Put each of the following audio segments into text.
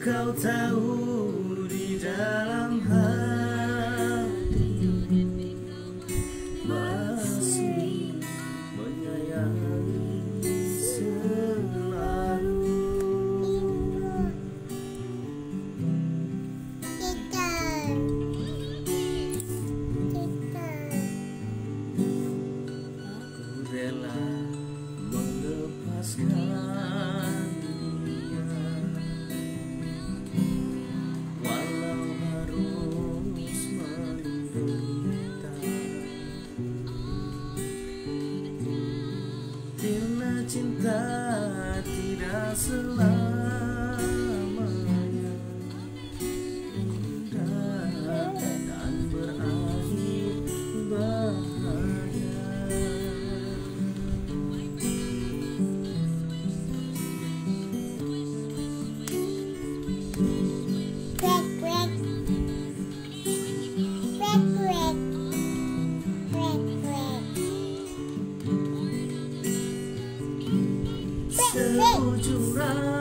kau tahu. you're jurang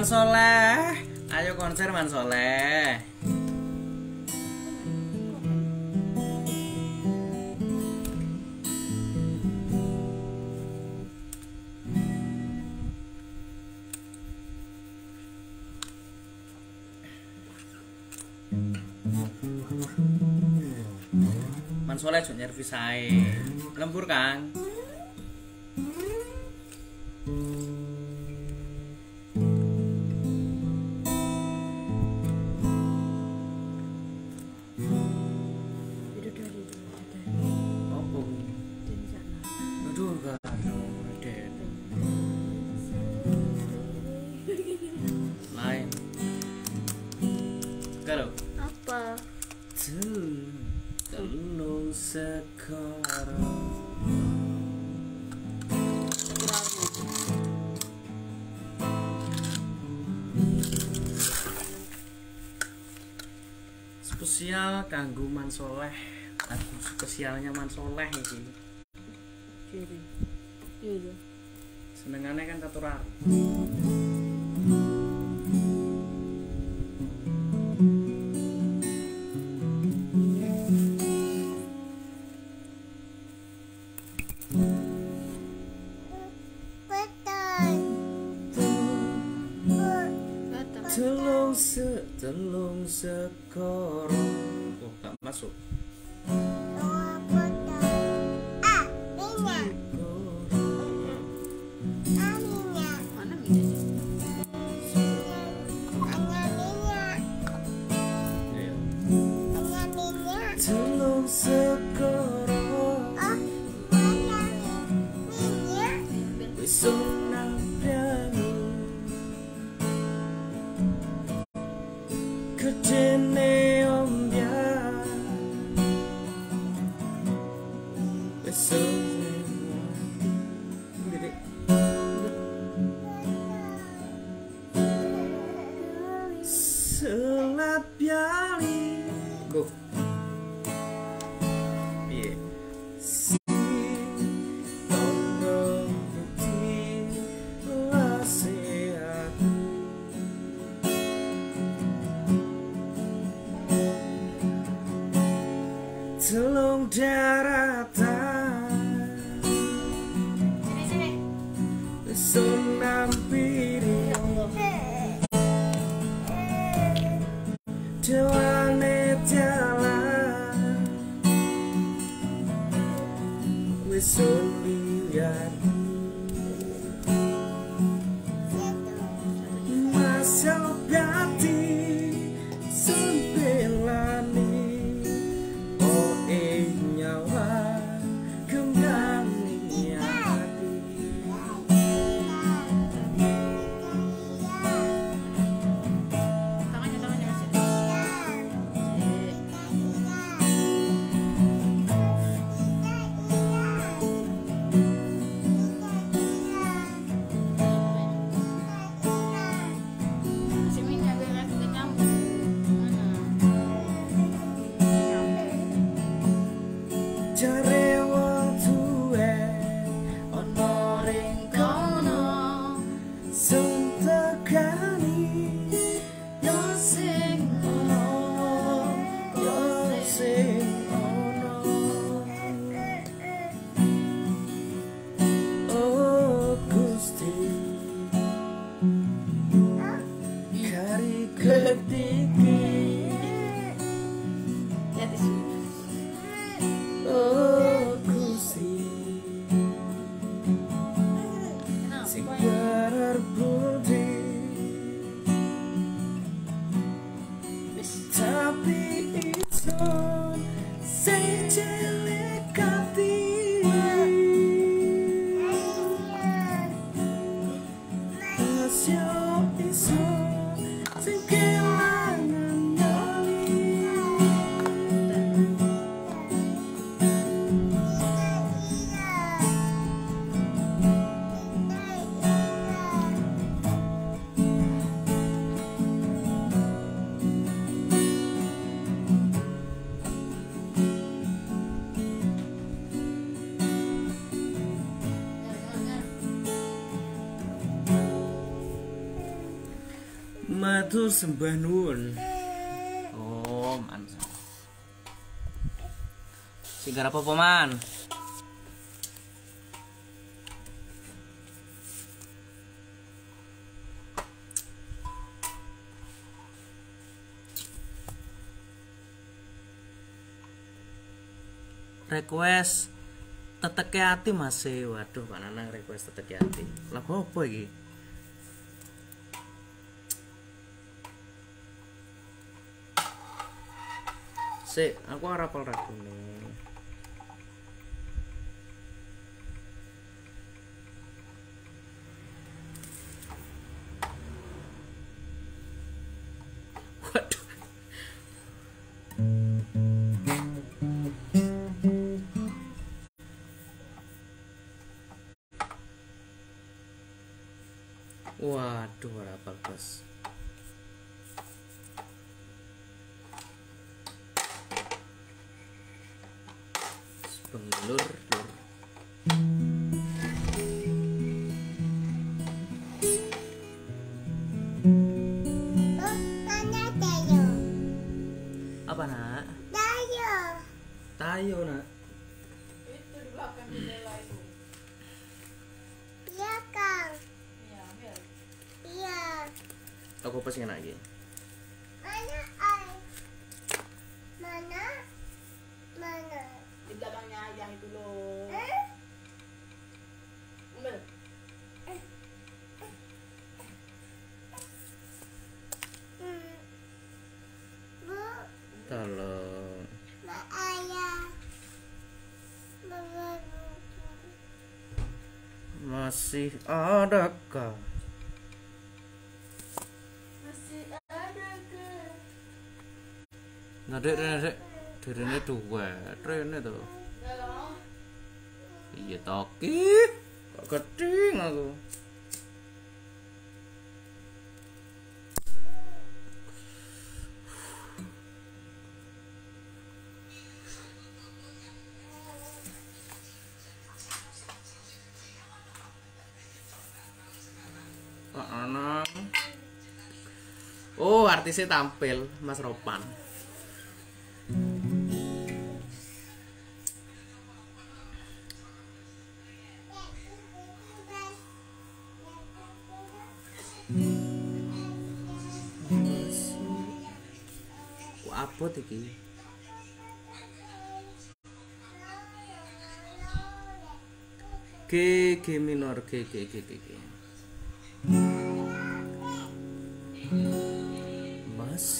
Mansoleh ayo konser Mansoleh Mansoleh junior visai lembur kang. spesial kanggo Mansoleh lagu spesialnya Mansoleh iki. Iya, iya. Senengannya kan katurar Telung daratan. matur sembah nuwun. Oh, man. Sigar apa paman? request teteke hati masih eh, Waduh, Pak Nanang request teteke hati Lah apa iki? Sik, aku ora apal ini. Waduh, apa bos? lur lur. Apa nak? Tayo tayo nak. Iya kang. Iya iya aku pasti kena lagi? Masih adakah? Masih ada ke? Nah, dek, dek, dek. Direne duet, rene to. Iya toki. Kok geding aku. Artisnya tampil Mas Ropan. Kok abot iki? G G minor G G G G G.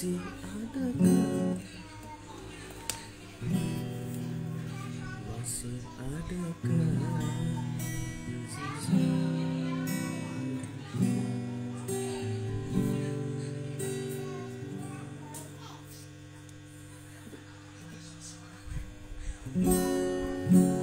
Masih adakah Masih adakah? Masih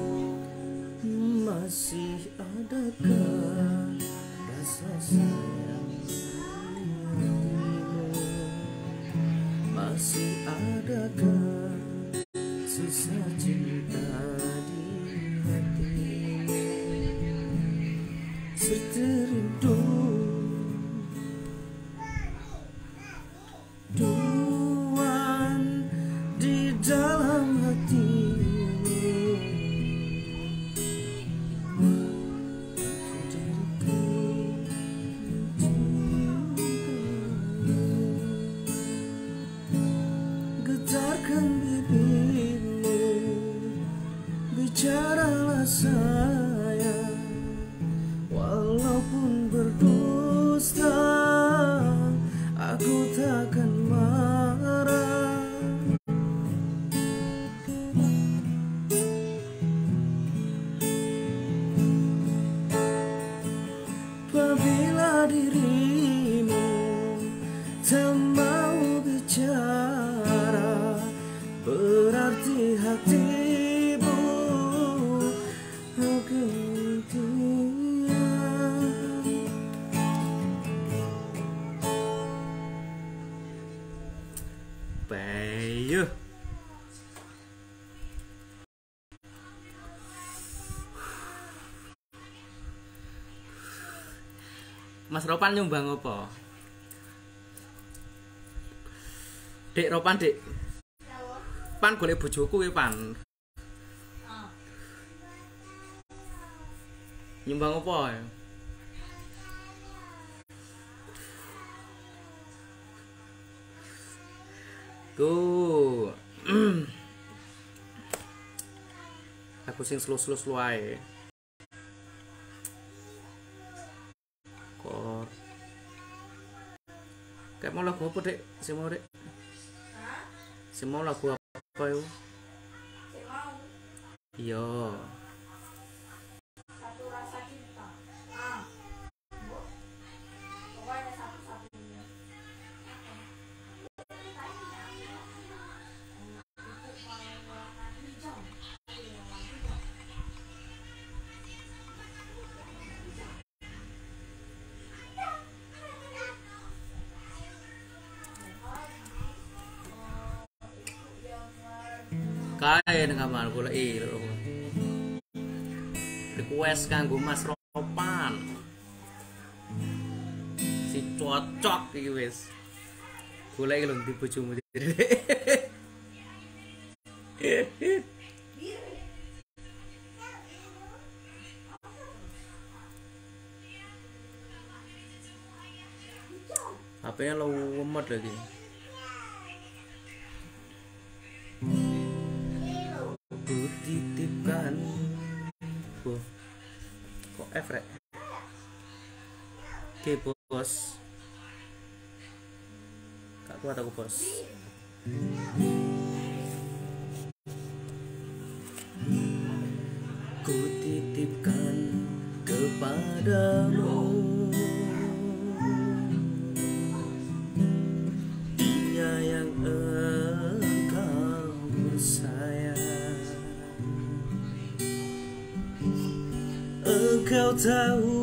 Mas Ropan nyumbang apa? Dek Ropan, Dek. Pan golek bojoku kuwi, Pan. Nyumbang apa? ya? Tuh. Aku sing slow-slow slow mau lagu apa, Dek? Sing mau, Dek? Sing mau lagu apa yo? Iya. Kae nang kamar kula iro. Request kanggo Mas Ropan. Si cocok iki wis. Golek lho ndi bojomu. HP-nya lemot lagi. Oke, bos. Gak kuat aku, bos. Ku titipkan kepadamu Dia yang engkau sayang Engkau tahu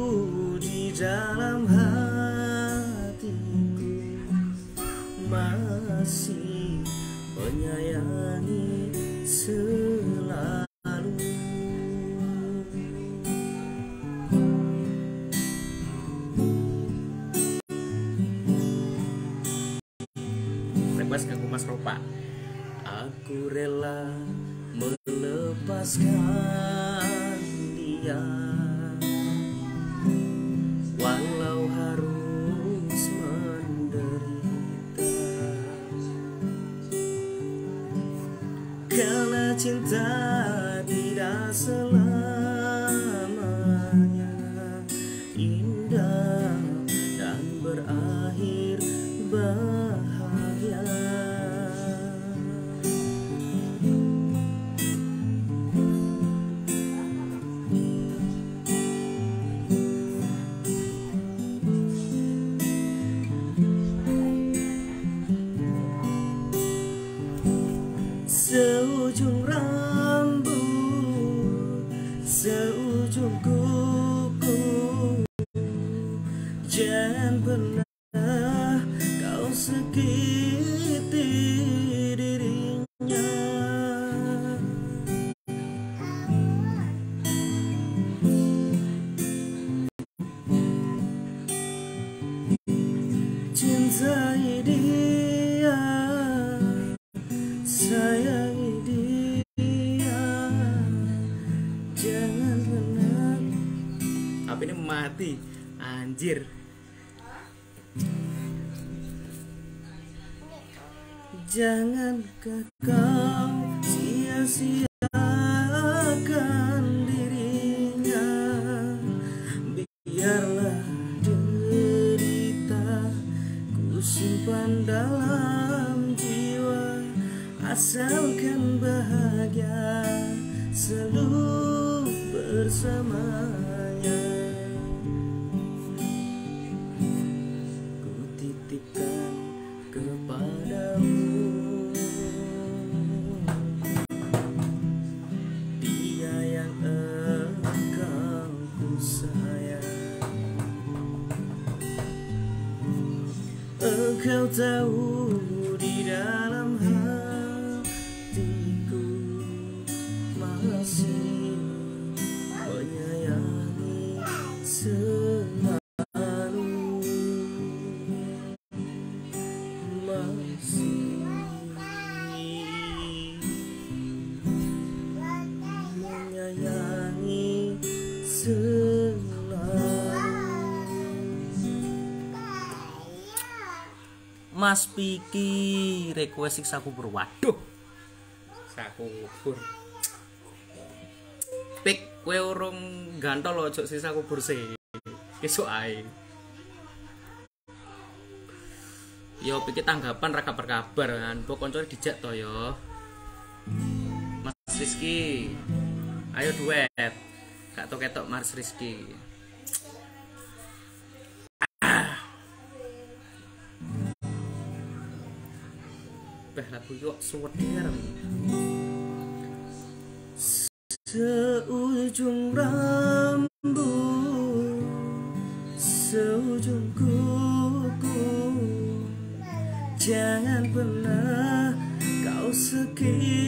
request ke Mas Ropa. Aku rela melepaskan dia seujung kuku Jangankah kau sia-siakan dirinya. Biarlah derita ku simpan dalam jiwa. Asalkan bahagia selalu bersamanya menyayangi selalu Mas Piki request siksa kubur waduh. Siksa kubur Pik kowe urung gantol ojo sisa kubur sih. Esuk ae Yo pikir tanggapan ra kabar-kabar kan? Mbok koncone dijak to yo. Mas Rizky ayo duet. Gak tau ketok Mas Rizky. Beh lagu yuk. Seujung rambut Seujung kuku pernah kau sakiti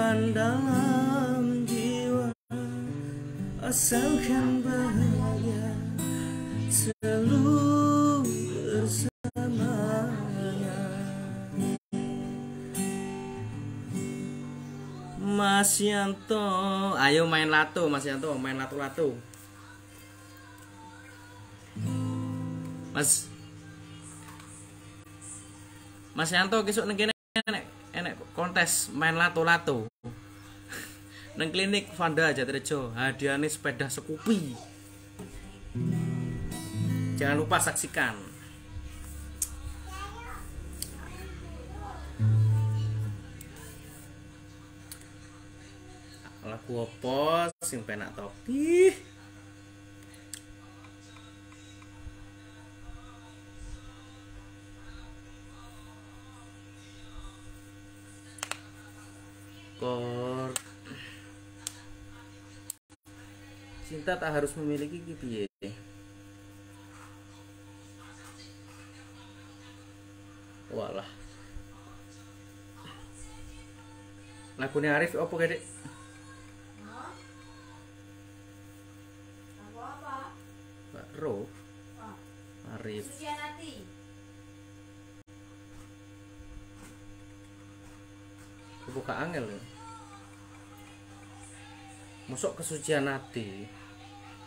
simpan dalam jiwa Asalkan bahagia selalu bersamanya Mas Yanto, ayo main lato Mas Yanto, main lato-lato. Mas Mas Yanto besok enek enek kontes main lato-lato. Neng klinik Vanda Jatirejo, hadiahnya sepeda Scoopy. Jangan lupa saksikan. Lagu apa sing penak topi? Kor Cinta tak harus memiliki ki piye? Walah. Lagune Arif apa kayak Dek? Mbak Ro Arif kebuka angel ya Masuk kesucian hati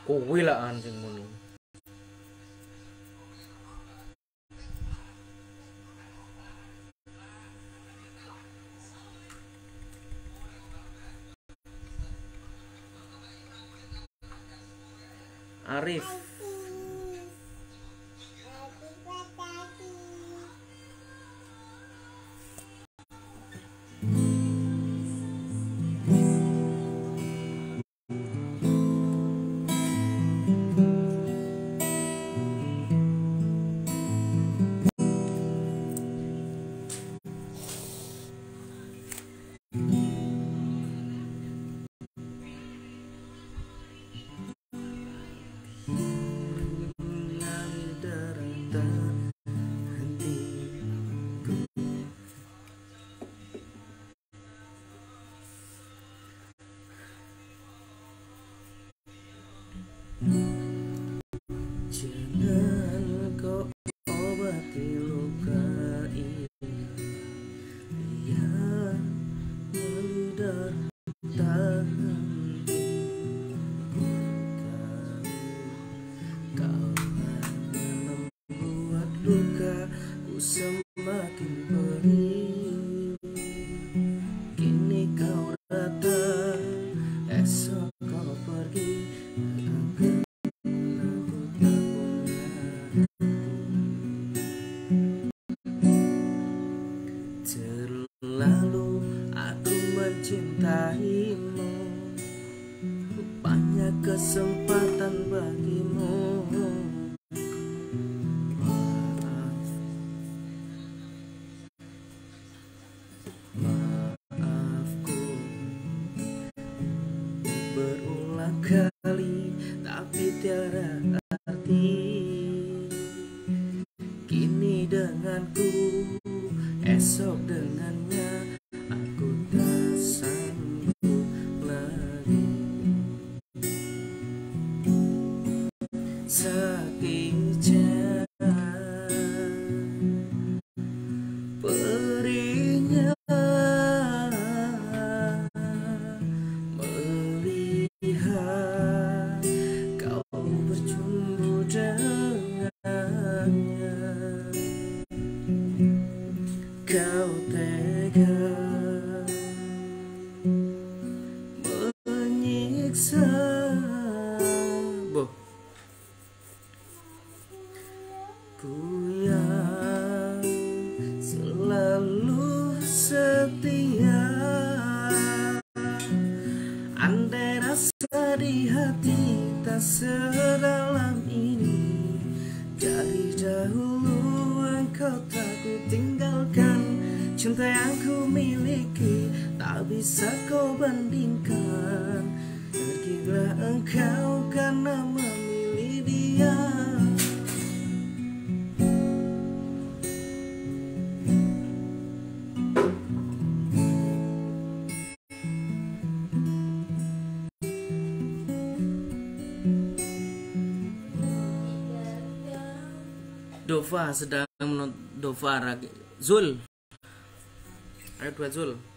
Kowe lah anjing muni Arif Jangan kesempatan bagimu Dova sedang menonton Dova Zul. Ayo dua Zul